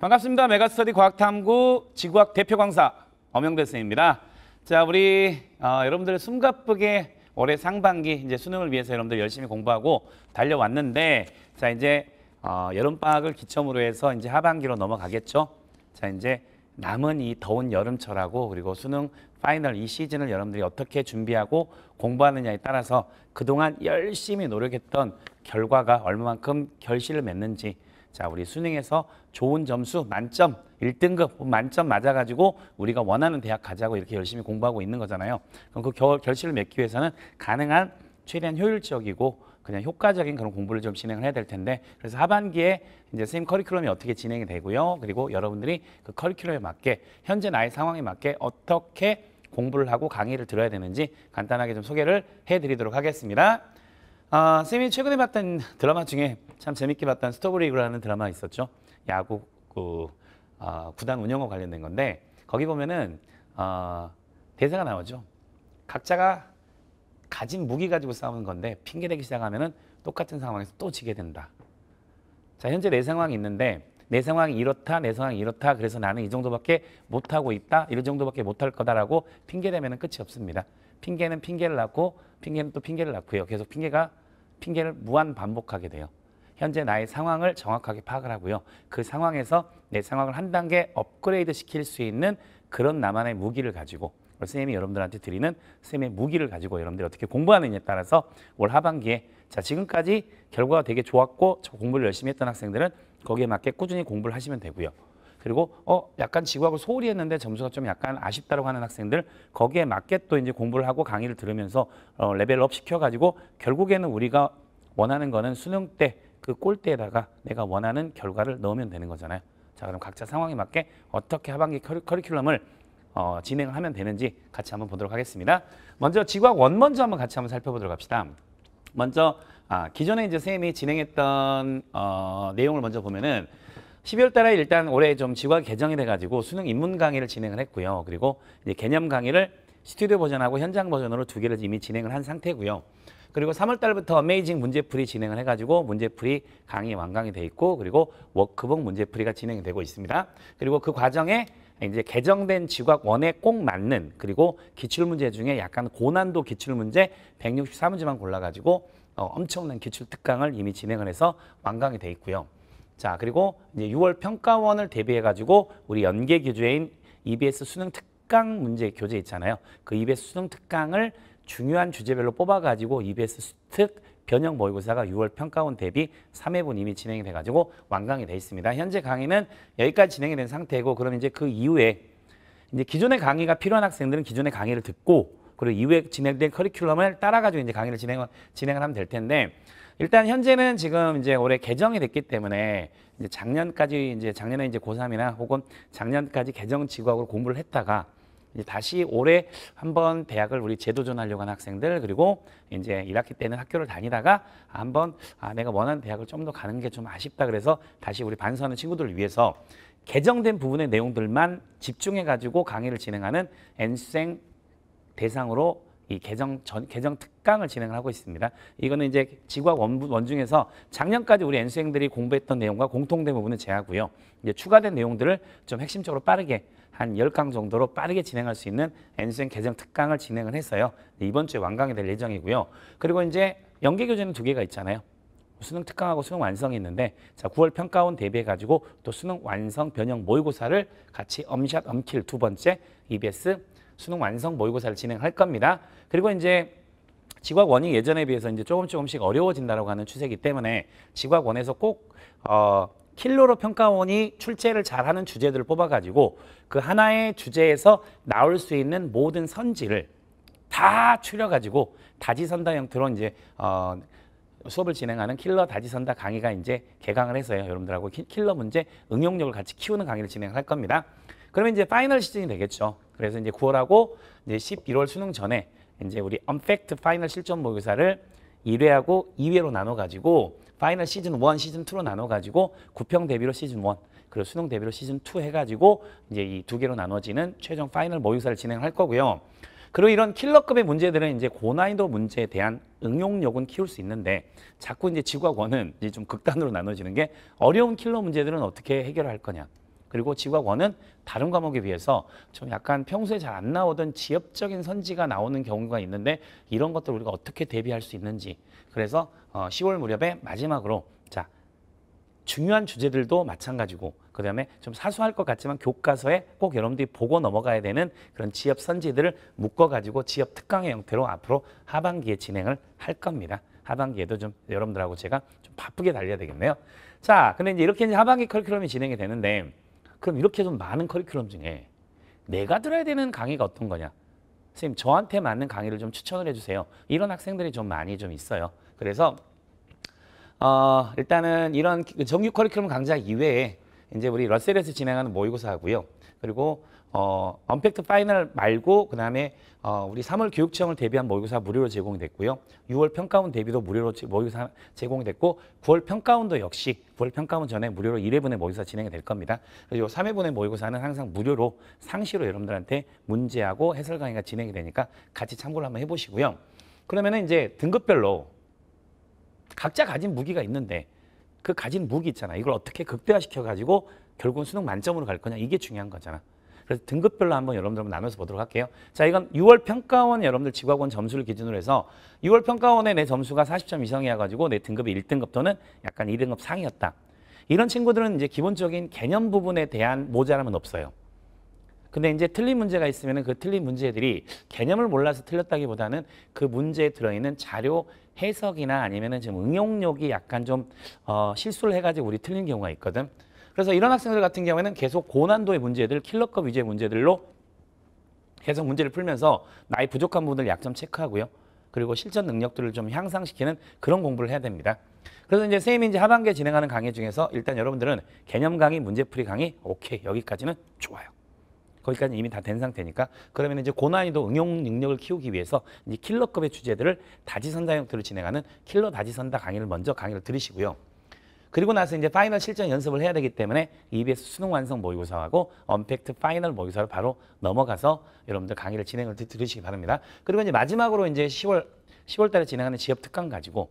반갑습니다. 메가스터디 과학탐구 지구과학 대표 강사 엄영대 선생입니다. 자, 우리 어, 여러분들 숨가쁘게 올해 상반기 이제 수능을 위해서 여러분들 열심히 공부하고 달려왔는데 자, 이제 어, 여름 방학을 기점으로 해서 이제 하반기로 넘어가겠죠. 자, 이제 남은 이 더운 여름철하고 그리고 수능 final 이 시즌을 여러분들이 어떻게 준비하고 공부하느냐에 따라서 그동안 열심히 노력했던 결과가 얼마만큼 결실을 맺는지 자, 우리 수능에서 좋은 점수 만점 1등급 만점 맞아가지고 우리가 원하는 대학 가자고 이렇게 열심히 공부하고 있는 거잖아요. 그럼 그 결, 결실을 맺기 위해서는 가능한 최대한 효율적이고 그냥 효과적인 그런 공부를 좀 진행을 해야 될 텐데 그래서 하반기에 이제 선생님 커리큘럼이 어떻게 진행이 되고요. 그리고 여러분들이 그 커리큘럼에 맞게 현재 나의 상황에 맞게 어떻게 공부를 하고 강의를 들어야 되는지 간단하게 좀 소개를 해드리도록 하겠습니다. 아, 쌤이 최근에 봤던 드라마 중에 참 재밌게 봤던 스토브리그라는 드라마 있었죠. 야구 그 아, 구단 운영과 관련된 건데 거기 보면은 아, 대사가 나오죠. 각자가 가진 무기 가지고 싸우는 건데 핑계 대기 시작하면은 똑같은 상황에서 또 지게 된다. 자, 현재 내 상황이 있는데 내 상황이 이렇다, 내 상황이 이렇다. 그래서 나는 이 정도밖에 못 하고 있다. 이런 정도밖에 못할 거다라고 핑계 대면은 끝이 없습니다. 핑계는 핑계를 낳고 핑계는 또 핑계를 낳고요. 계속 핑계가 핑계를 무한 반복하게 돼요. 현재 나의 상황을 정확하게 파악을 하고요. 그 상황에서 내 상황을 한 단계 업그레이드 시킬 수 있는 그런 나만의 무기를 가지고 선생님이 여러분들한테 드리는 선생님의 무기를 가지고 여러분들이 어떻게 공부하느냐에 따라서 올 하반기에 자 지금까지 결과가 되게 좋았고 저 공부를 열심히 했던 학생들은 거기에 맞게 꾸준히 공부를 하시면 되고요. 그리고 어 약간 지구학을 소홀히 했는데 점수가 좀 약간 아쉽다고 하는 학생들 거기에 맞게 또 이제 공부를 하고 강의를 들으면서 어, 레벨업 시켜가지고 결국에는 우리가 원하는 거는 수능 때 그 꼴대에다가 내가 원하는 결과를 넣으면 되는 거잖아요. 자 그럼 각자 상황에 맞게 어떻게 하반기 커리, 커리큘럼을 어, 진행을 하면 되는지 같이 한번 보도록 하겠습니다. 먼저 지구학 원 먼저 한번 같이 한번 살펴보도록 합시다. 먼저 아, 기존에 이제 쌤이 진행했던 어, 내용을 먼저 보면은 12월 달에 일단 올해 좀 지구학 개정이 돼가지고 수능 입문 강의를 진행을 했고요. 그리고 이제 개념 강의를 스튜디오 버전하고 현장 버전으로 두 개를 이미 진행을 한 상태고요. 그리고 3월 달부터 어메이징 문제풀이 진행을 해가지고 문제풀이 강의 완강이 돼 있고 그리고 워크북 문제풀이가 진행이 되고 있습니다. 그리고 그 과정에 이제 개정된 지구학 원에 꼭 맞는 그리고 기출문제 중에 약간 고난도 기출문제 164문제만 골라가지고 어, 엄청난 기출 특강을 이미 진행을 해서 완강이 돼 있고요. 자 그리고 이제 6월 평가원을 대비해 가지고 우리 연계 교재인 EBS 수능 특강 문제 교재 있잖아요. 그 EBS 수능 특강을 중요한 주제별로 뽑아 가지고 EBS 수특 변형 모의고사가 6월 평가원 대비 3회분 이미 진행이 돼 가지고 완강이 돼 있습니다. 현재 강의는 여기까지 진행이 된 상태고 그럼 이제 그 이후에 이제 기존의 강의가 필요한 학생들은 기존의 강의를 듣고 그리고 이후에 진행된 커리큘럼을 따라 가지고 이제 강의를 진행 진행을 하면 될 텐데 일단 현재는 지금 이제 올해 개정이 됐기 때문에 이제 작년까지 이제 작년에 이제 고3이나 혹은 작년까지 개정 지구학으로 공부를 했다가 이제 다시 올해 한번 대학을 우리 재도전하려고 하는 학생들 그리고 이제 1학기 때는 학교를 다니다가 한번 아 내가 원하는 대학을 좀 더 가는 게 좀 아쉽다 그래서 다시 우리 반수하는 친구들을 위해서 개정된 부분의 내용들만 집중해 가지고 강의를 진행하는 N생 대상으로 이 개정 전 개정 특강을 진행을 하고 있습니다. 이거는 이제 지구학 원, 원 중에서 작년까지 우리 N수생들이 공부했던 내용과 공통된 부분은 제하고요. 이제 추가된 내용들을 좀 핵심적으로 빠르게 한 10강 정도로 빠르게 진행할 수 있는 N수생 개정 특강을 진행을 했어요. 이번 주에 완강이 될 예정이고요. 그리고 이제 연계 교재는 두 개가 있잖아요. 수능 특강하고 수능 완성이 있는데 자 9월 평가원 대비해 가지고 또 수능 완성 변형 모의고사를 같이 엄샷 엄킬 두 번째 EBS 수능 완성 모의고사를 진행할 겁니다. 그리고 이제 지구과학 원이 예전에 비해서 이제 조금 조금씩 어려워진다라고 하는 추세이기 때문에 지구과학 원에서 꼭 어, 킬러로 평가원이 출제를 잘하는 주제들을 뽑아가지고 그 하나의 주제에서 나올 수 있는 모든 선지를 다 추려가지고 다지선다 형태로 이제 어, 수업을 진행하는 킬러 다지선다 강의가 이제 개강을 해서요. 여러분들하고 키- 킬러 문제 응용력을 같이 키우는 강의를 진행할 겁니다. 그러면 이제 final 시즌이 되겠죠. 그래서 이제 9월하고 이제 11월 수능 전에 이제 우리 언팩트 final 실전 모의고사를 1회하고 2회로 나눠 가지고 final 시즌 1, 시즌 2로 나눠 가지고 구평 대비로 시즌 1, 그리고 수능 대비로 시즌 2해 가지고 이제 이 두 개로 나눠지는 최종 final 모의고사를 진행할 거고요. 그리고 이런 킬러급의 문제들은 이제 고난이도 문제에 대한 응용력은 키울 수 있는데 자꾸 이제 지구학 원은 이제 좀 극단으로 나눠지는 게 어려운 킬러 문제들은 어떻게 해결할 거냐. 그리고 지구학 원은 다른 과목에 비해서 좀 약간 평소에 잘 안 나오던 지엽적인 선지가 나오는 경우가 있는데 이런 것들 우리가 어떻게 대비할 수 있는지 그래서 어, 10월 무렵에 마지막으로 자 중요한 주제들도 마찬가지고 그 다음에 좀 사소할 것 같지만 교과서에 꼭 여러분들이 보고 넘어가야 되는 그런 지엽 선지들을 묶어가지고 지엽 특강의 형태로 앞으로 하반기에 진행을 할 겁니다. 하반기에도 좀 여러분들하고 제가 좀 바쁘게 달려야 되겠네요. 자, 근데 이제 이렇게 이제 하반기 커리큘럼이 진행이 되는데 그럼 이렇게 좀 많은 커리큘럼 중에 내가 들어야 되는 강의가 어떤 거냐? 선생님 저한테 맞는 강의를 좀 추천을 해주세요. 이런 학생들이 좀 많이 좀 있어요. 그래서 어, 일단은 이런 정규 커리큘럼 강좌 이외에 이제 우리 러셀에서 진행하는 모의고사 하고요. 그리고 어, 언팩트 final 말고 그다음에 어, 우리 3월 교육청을 대비한 모의고사 무료로 제공이 됐고요. 6월 평가원 대비도 무료로 제- 모의고사 제공이 됐고 9월 평가원도 역시 9월 평가원 전에 무료로 1회분의 모의고사 진행이 될 겁니다. 그리고 3회분의 모의고사는 항상 무료로 상시로 여러분들한테 문제하고 해설 강의가 진행이 되니까 같이 참고를 한번 해보시고요. 그러면 은 이제 등급별로 각자 가진 무기가 있는데 그 가진 무기 있잖아. 이걸 어떻게 극대화시켜 가지고 결국은 수능 만점으로 갈 거냐 이게 중요한 거잖아. 그래서 등급별로 한번 여러분들 한번 나눠서 보도록 할게요. 자, 이건 6월 평가원 여러분들 지구학원 점수를 기준으로 해서 6월 평가원에 내 점수가 40점 이상이어 가지고 내 등급이 1등급 또는 약간 2등급 상이었다. 이런 친구들은 이제 기본적인 개념 부분에 대한 모자람은 없어요. 근데 이제 틀린 문제가 있으면 그 틀린 문제들이 개념을 몰라서 틀렸다기보다는 그 문제에 들어있는 자료 해석이나 아니면은 지금 응용력이 약간 좀 어, 실수를 해가지고 우리 틀린 경우가 있거든. 그래서 이런 학생들 같은 경우에는 계속 고난도의 문제들, 킬러급 위주의 문제들로 계속 문제를 풀면서 나의 부족한 부분들 약점 체크하고요. 그리고 실전 능력들을 좀 향상시키는 그런 공부를 해야 됩니다. 그래서 이제 쌤이 이제 하반기에 진행하는 강의 중에서 일단 여러분들은 개념 강의, 문제풀이 강의, 오케이 여기까지는 좋아요. 거기까지 이미 다 된 상태니까 그러면 이제 고난이도 응용 능력을 키우기 위해서 이제 킬러급의 주제들을 다지선다 형태로 진행하는 킬러 다지선다 강의를 먼저 강의를 들으시고요. 그리고 나서 이제 final 실전 연습을 해야 되기 때문에 EBS 수능 완성 모의고사하고 언팩트 final 모의고사로 바로 넘어가서 여러분들 강의를 진행을 드- 들으시기 바랍니다. 그리고 이제 마지막으로 이제 10월 10월 달에 진행하는 지역 특강 가지고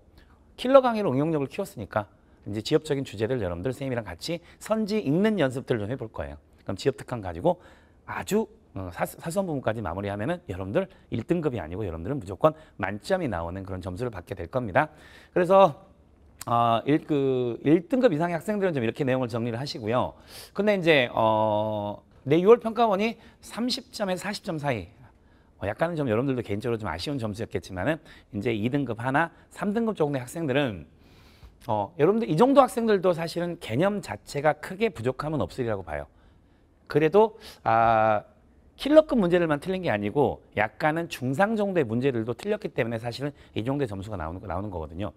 킬러 강의로 응용력을 키웠으니까 이제 지역적인 주제들 여러분들 선생님이랑 같이 선지 읽는 연습들을 좀 해볼 거예요. 그럼 지역 특강 가지고 아주 어, 사, 사소한 부분까지 마무리하면은 여러분들 1등급이 아니고 여러분들은 무조건 만점이 나오는 그런 점수를 받게 될 겁니다. 그래서 어, 일, 그 1등급 이상의 학생들은 좀 이렇게 내용을 정리를 하시고요. 근데 이제 어, 내 6월 평가원이 30점에서 40점 사이 어, 약간은 좀 여러분들도 개인적으로 좀 아쉬운 점수였겠지만은 이제 2등급 하나, 3등급 정도의 학생들은 어, 여러분들 이 정도 학생들도 사실은 개념 자체가 크게 부족함은 없으리라고 봐요. 그래도 아 킬러급 문제들만 틀린 게 아니고 약간은 중상 정도의 문제들도 틀렸기 때문에 사실은 이 정도의 점수가 나오는 거- 나오는 거거든요.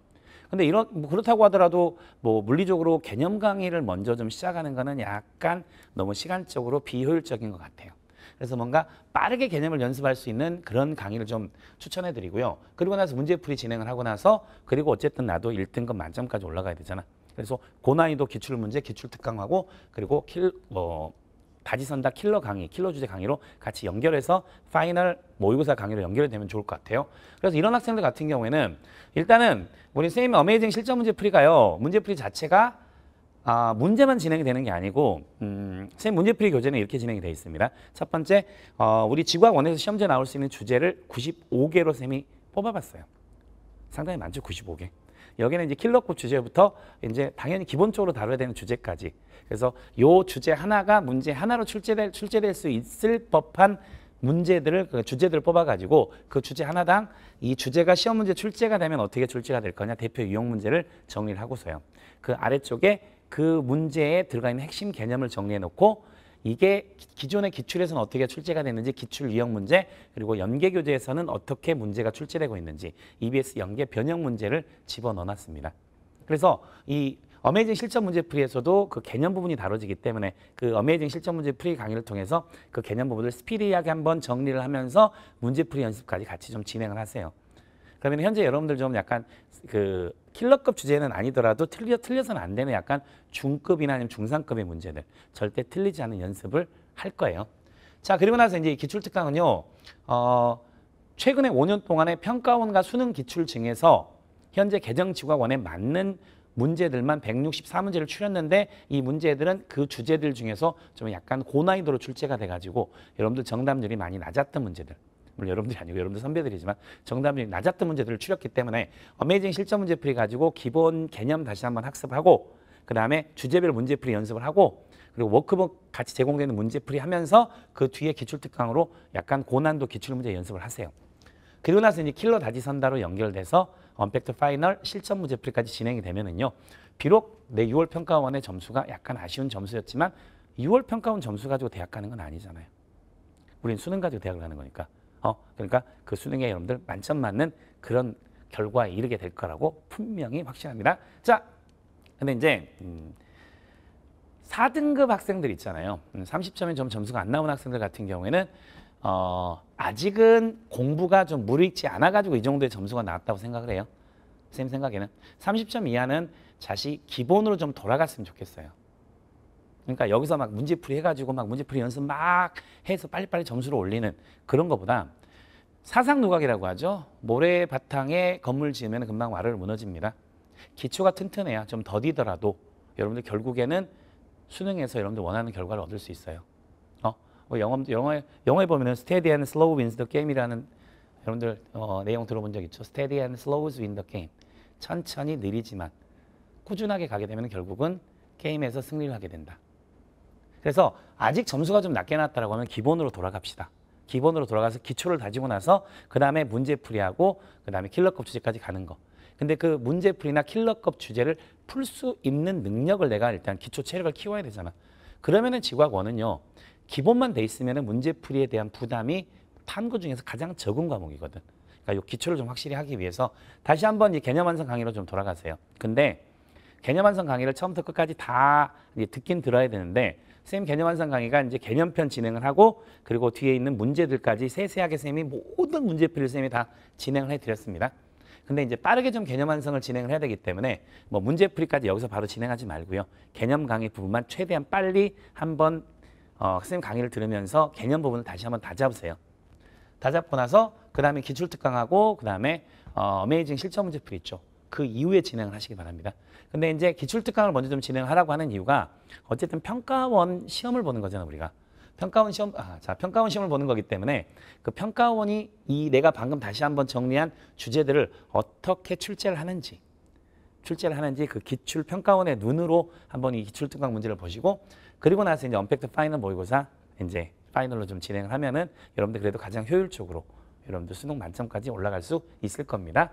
근데 이런 뭐 그렇다고 하더라도 뭐 물리적으로 개념 강의를 먼저 좀 시작하는 거는 약간 너무 시간적으로 비효율적인 것 같아요. 그래서 뭔가 빠르게 개념을 연습할 수 있는 그런 강의를 좀 추천해 드리고요. 그리고 나서 문제풀이 진행을 하고 나서 그리고 어쨌든 나도 1등급 만점까지 올라가야 되잖아. 그래서 고난이도 기출 문제, 기출 특강하고 그리고 킬, 뭐, 다지선다 킬러 강의, 킬러 주제 강의로 같이 연결해서 final 모의고사 강의로 연결이 되면 좋을 것 같아요. 그래서 이런 학생들 같은 경우에는 일단은 우리 쌤의 amazing 실전 문제 풀이가요. 문제 풀이 자체가 아, 문제만 진행이 되는 게 아니고 음, 쌤 문제풀이 교재는 이렇게 진행이 되어 있습니다. 첫 번째, 어, 우리 지구학원에서 시험지에 나올 수 있는 주제를 95개로 쌤이 뽑아봤어요. 상당히 많죠, 95개. 여기는 이제 킬러급 주제부터 이제 당연히 기본적으로 다뤄야 되는 주제까지. 그래서 요 주제 하나가 문제 하나로 출제될 출제될 수 있을 법한 문제들을 그 주제들을 뽑아가지고 그 주제 하나당 이 주제가 시험 문제 출제가 되면 어떻게 출제가 될 거냐 대표 유형 문제를 정리를 하고서요. 그 아래쪽에 그 문제에 들어가 있는 핵심 개념을 정리해 놓고 이게 기- 기존의 기출에서는 어떻게 출제가 됐는지 기출 유형 문제 그리고 연계 교재에서는 어떻게 문제가 출제되고 있는지 EBS 연계 변형 문제를 집어넣어 놨습니다. 그래서 이 어메이징 실전 문제 풀이에서도 그 개념 부분이 다뤄지기 때문에 그 어메이징 실전 문제 풀이 강의를 통해서 그 개념 부분을 스피디하게 한번 정리를 하면서 문제 풀이 연습까지 같이 좀 진행을 하세요. 그러면 현재 여러분들 좀 약간 그 킬러급 주제는 아니더라도 틀려 틀려서는 안 되는 약간 중급이나 아니면 중상급의 문제들 절대 틀리지 않는 연습을 할 거예요. 자 그리고 나서 이제 이 기출 특강은요. 어, 최근에 5년 동안의 평가원과 수능 기출 중에서 현재 개정 지구학원에 맞는 문제들만 164문제를 추렸는데 이 문제들은 그 주제들 중에서 좀 약간 고난이도로 출제가 돼가지고 여러분들 정답률이 많이 낮았던 문제들 물론 여러분들이 아니고 여러분들 선배들이지만 정답률이 낮았던 문제들을 추렸기 때문에 Amazing 실전 문제풀이 가지고 기본 개념 다시 한번 학습하고 그 다음에 주제별 문제풀이 연습을 하고 그리고 워크북 같이 제공되는 문제풀이 하면서 그 뒤에 기출특강으로 약간 고난도 기출문제 연습을 하세요. 그리고 나서 이제 킬러 다지선다로 연결돼서 엄팩트 final 실전 문제풀이까지 진행이 되면은요. 비록 내 6월 평가원의 점수가 약간 아쉬운 점수였지만 6월 평가원 점수 가지고 대학 가는 건 아니잖아요. 우린 수능 가지고 대학을 가는 거니까. 어, 그러니까 그 수능에 여러분들 만점 맞는 그런 결과에 이르게 될 거라고 분명히 확신합니다. 자, 근데 이제 음, 4등급 학생들 있잖아요. 30점의 점 점수가 안 나온 학생들 같은 경우에는 어, 아직은 공부가 좀 무르익지 않아가지고 이 정도의 점수가 나왔다고 생각을 해요. 선생님 생각에는 30점 이하는 자식 기본으로 좀 돌아갔으면 좋겠어요. 그러니까 여기서 막 문제풀이 해가지고 막 문제풀이 연습 막 해서 빨리빨리 점수를 올리는 그런 것보다 사상 누각이라고 하죠. 모래 바탕에 건물 지으면 금방 와르르 무너집니다. 기초가 튼튼해야 좀 더디더라도 여러분들 결국에는 수능에서 여러분들 원하는 결과를 얻을 수 있어요. 어? 뭐 영어, 영어에, 영어에 보면은 steady and slow wins the game이라는 여러분들 어, 내용 들어본 적 있죠? steady and slow win the game. 천천히 느리지만 꾸준하게 가게 되면 결국은 게임에서 승리를 하게 된다. 그래서 아직 점수가 좀 낮게 나왔다고 하면 기본으로 돌아갑시다. 기본으로 돌아가서 기초를 다지고 나서 그 다음에 문제풀이하고 그 다음에 킬러급 주제까지 가는 거. 근데 그 문제풀이나 킬러급 주제를 풀 수 있는 능력을 내가 일단 기초 체력을 키워야 되잖아. 그러면은 지과원은요. 기본만 돼 있으면은 문제풀이에 대한 부담이 탐구 중에서 가장 적은 과목이거든. 그러니까 요 기초를 좀 확실히 하기 위해서 다시 한번 이 개념 완성 강의로 좀 돌아가세요. 근데 개념 완성 강의를 처음부터 끝까지 다 듣긴 들어야 되는데 쌤 개념 완성 강의가 이제 개념편 진행을 하고 그리고 뒤에 있는 문제들까지 세세하게 쌤이 모든 문제풀이를 쌤이 다 진행을 해드렸습니다. 근데 이제 빠르게 좀 개념 완성을 진행을 해야 되기 때문에 뭐 문제풀이까지 여기서 바로 진행하지 말고요. 개념 강의 부분만 최대한 빨리 한번 어, 선생님 강의를 들으면서 개념 부분을 다시 한번 다 잡으세요. 다 잡고 나서 그 다음에 기출특강하고 그 다음에 어, Amazing 실전 문제풀이 있죠. 그 이후에 진행을 하시기 바랍니다. 근데 이제 기출특강을 먼저 좀 진행하라고 하는 이유가 어쨌든 평가원 시험을 보는 거잖아 우리가. 평가원 시험, 아, 자, 평가원 시험을 보는 거기 때문에 그 평가원이 이 내가 방금 다시 한번 정리한 주제들을 어떻게 출제를 하는지, 출제를 하는지 그 기출 평가원의 눈으로 한번 이 기출 특강 문제를 보시고 그리고 나서 이제 엄팩트 final 모의고사 이제 파이널로 좀 진행을 하면은 여러분들 그래도 가장 효율적으로 여러분들 수능 만점까지 올라갈 수 있을 겁니다.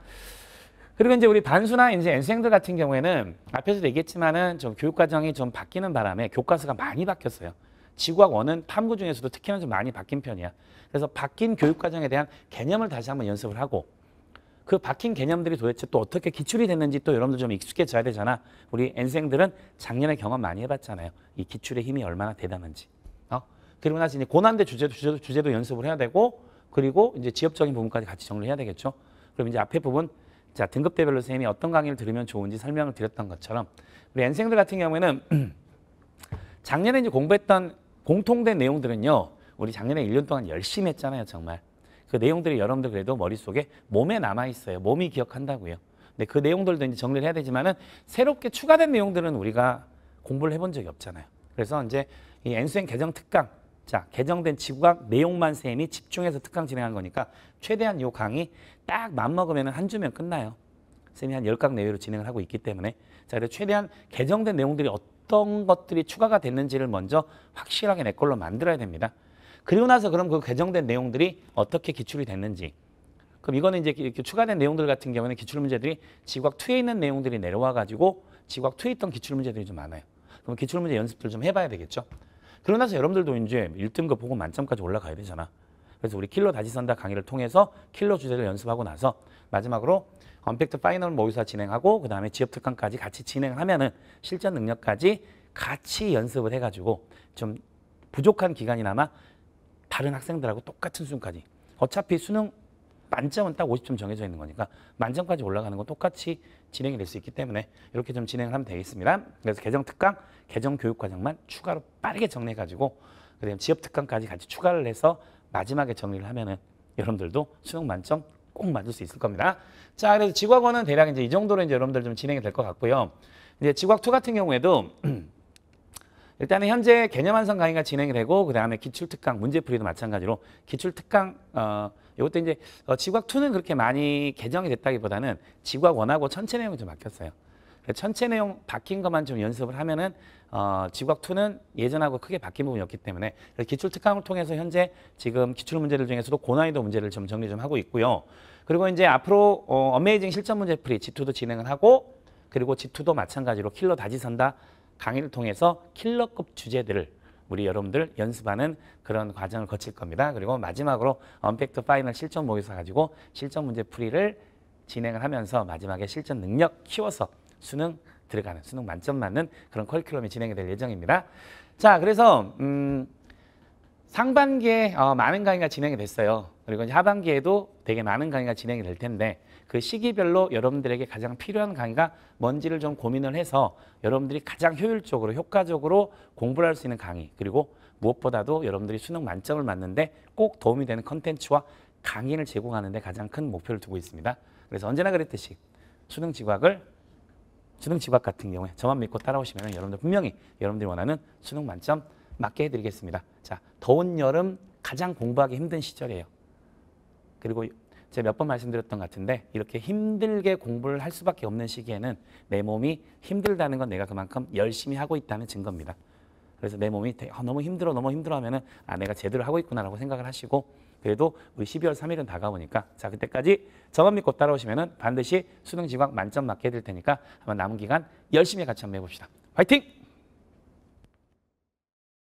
그리고 이제 우리 반수나 이제 엔생들 같은 경우에는 앞에서도 얘기했지만은 좀 교육 과정이 좀 바뀌는 바람에 교과서가 많이 바뀌었어요. 지구학 원은 탐구 중에서도 특히나 좀 많이 바뀐 편이야. 그래서 바뀐 교육 과정에 대한 개념을 다시 한번 연습을 하고 그 바뀐 개념들이 도대체 또 어떻게 기출이 됐는지 또 여러분들 좀 익숙해져야 되잖아. 우리 엔생들은 작년에 경험 많이 해봤잖아요. 이 기출의 힘이 얼마나 대단한지. 어? 그리고 나서 이제 고난대 주제도, 주제도, 주제도 연습을 해야 되고 그리고 이제 지역적인 부분까지 같이 정리해야 되겠죠. 그럼 이제 앞에 부분 자 등급대별로 선생님이 어떤 강의를 들으면 좋은지 설명을 드렸던 것처럼 우리 엔생들 같은 경우에는 작년에 이제 공부했던 공통된 내용들은요. 우리 작년에 1년 동안 열심히 했잖아요, 정말. 그 내용들이 여러분들 그래도 머릿속에 몸에 남아 있어요. 몸이 기억한다고요. 근데 그 내용들도 이제 정리를 해야 되지만은 새롭게 추가된 내용들은 우리가 공부를 해본 적이 없잖아요. 그래서 이제 이 엔수행 개정 특강 자, 개정된 지구학 내용만 쌤이 집중해서 특강 진행한 거니까 최대한 요 강의 딱 맘먹으면 한 주면 끝나요. 쌤이 한 열 강 내외로 진행을 하고 있기 때문에 자, 그래서 최대한 개정된 내용들이 어떤 것들이 추가가 됐는지를 먼저 확실하게 내 걸로 만들어야 됩니다. 그리고 나서 그럼 그 개정된 내용들이 어떻게 기출이 됐는지 그럼 이거는 이제 이렇게 추가된 내용들 같은 경우는 기출 문제들이 지학 2에 있는 내용들이 내려와 가지고 지학 2에 있던 기출 문제들이 좀 많아요. 그럼 기출 문제 연습들 좀 해봐야 되겠죠. 그러고 나서 여러분들도 이제 1등급 보고 만점까지 올라가야 되잖아. 그래서 우리 킬러 다지선다 강의를 통해서 킬러 주제를 연습하고 나서 마지막으로 엄팩트 final 모의고사 진행하고 그 다음에 지엽 특강까지 같이 진행하면은 실전 능력까지 같이 연습을 해가지고 좀 부족한 기간이나마 다른 학생들하고 똑같은 수준까지 어차피 수능 만점은 딱 50점 정해져 있는 거니까 만점까지 올라가는 건 똑같이 진행이 될 수 있기 때문에 이렇게 좀 진행을 하면 되겠습니다. 그래서 개정 특강, 개정 교육 과정만 추가로 빠르게 정리해 가지고 그다음에 지역 특강까지 같이 추가를 해서 마지막에 정리를 하면은 여러분들도 수능 만점 꼭 맞을 수 있을 겁니다. 자, 그래서 지과권은 대략 이제 이 정도로 이제 여러분들 좀 진행이 될 것 같고요. 이제 지구학2 같은 경우에도 일단은 현재 개념 완성 강의가 진행이 되고 그 다음에 기출 특강 문제풀이도 마찬가지로 기출 특강 어 이것도 이제 어, 지구학 2는 그렇게 많이 개정이 됐다기보다는 지구학 1하고 전체 내용이 좀 바뀌었어요. 전체 내용 바뀐 것만 좀 연습을 하면은 어, 지구학 2는 예전하고 크게 바뀐 부분이 없기 때문에 기출 특강을 통해서 현재 지금 기출 문제들 중에서도 고난이도 문제를 좀 정리 좀 하고 있고요. 그리고 이제 앞으로 어, 어메이징 실전 문제 풀이 G2도 진행을 하고 그리고 G2도 마찬가지로 킬러 다지선다 강의를 통해서 킬러급 주제들을 우리 여러분들 연습하는 그런 과정을 거칠 겁니다. 그리고 마지막으로 엄팩트 final 실전 모의고사 가지고 실전 문제 풀이를 진행을 하면서 마지막에 실전 능력 키워서 수능 들어가는 수능 만점 맞는 그런 커리큘럼이 진행이 될 예정입니다. 자, 그래서 음, 상반기에 어, 많은 강의가 진행이 됐어요. 그리고 이제 하반기에도 되게 많은 강의가 진행이 될 텐데 그 시기별로 여러분들에게 가장 필요한 강의가 뭔지를 좀 고민을 해서 여러분들이 가장 효율적으로 효과적으로 공부를 할 수 있는 강의 그리고 무엇보다도 여러분들이 수능 만점을 맞는데 꼭 도움이 되는 컨텐츠와 강의를 제공하는 데 가장 큰 목표를 두고 있습니다. 그래서 언제나 그랬듯이 수능 지각을 수능 지각 같은 경우에 저만 믿고 따라오시면 여러분들 분명히 여러분들이 원하는 수능 만점 맞게 해드리겠습니다. 자, 더운 여름 가장 공부하기 힘든 시절이에요. 그리고 제가 몇 번 말씀드렸던 것 같은데 이렇게 힘들게 공부를 할 수밖에 없는 시기에는 내 몸이 힘들다는 건 내가 그만큼 열심히 하고 있다는 증거입니다. 그래서 내 몸이 아, 너무 힘들어 너무 힘들어 하면은 아 내가 제대로 하고 있구나라고 생각을 하시고 그래도 우리 12월 3일은 다가오니까 자 그때까지 저만 믿고 따라오시면은 반드시 수능 지각 만점 맞게 해드릴 테니까 한번 남은 기간 열심히 같이 한번 해봅시다. 화이팅!